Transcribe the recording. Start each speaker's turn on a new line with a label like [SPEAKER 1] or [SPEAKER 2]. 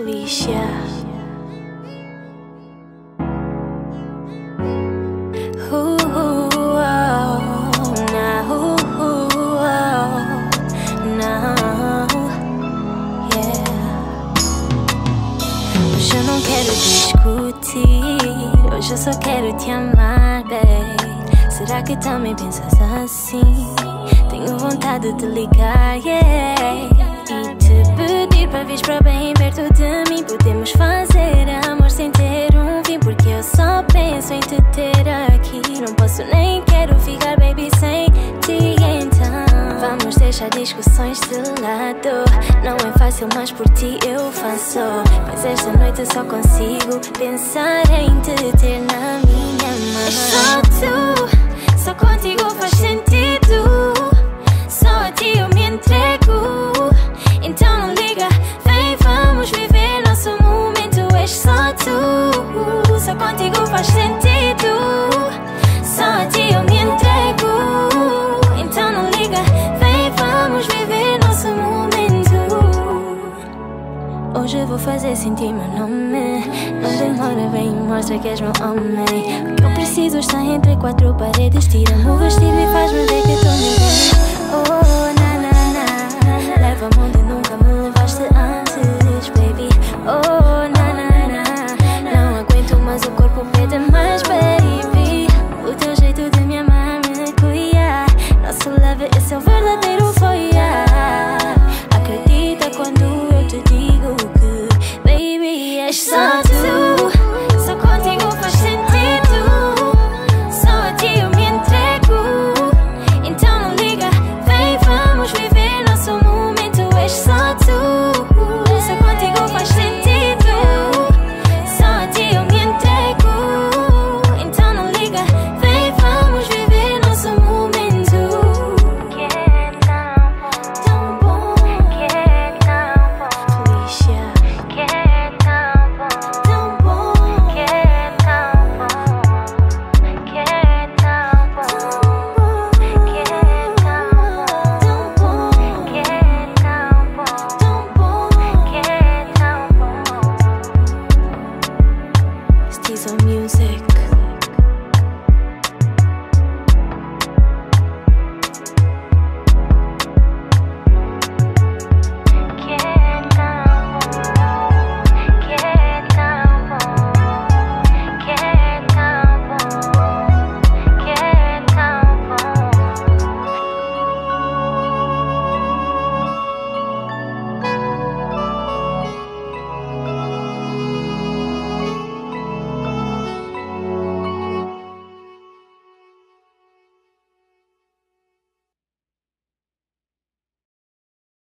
[SPEAKER 1] Felicia. Hoje eu não quero discutir, hoje eu só quero te amar, babe. Será que também pensas assim? Tenho vontade de ligar, yeah. E para vir para bem perto de mim. Podemos fazer amor sem ter um fim, porque eu só penso em te ter aqui. Não posso nem quero ficar, baby, sem ti. Então, vamos deixar discussões de lado. Não é fácil, mas por ti eu faço. Mas esta noite eu só consigo pensar em te ter na minha mão. Contigo faz sentido. Só a ti eu me entrego. Então não liga, vem, vamos viver nosso momento. Hoje vou fazer sentir meu nome. Não demora, vem mostra que és meu homem. O que eu preciso está entre quatro paredes. Tira-me o vestido e faz-me ver que estou no Oh, verdadeiro foi ah, Acredita quando eu te digo que Baby, és só tu.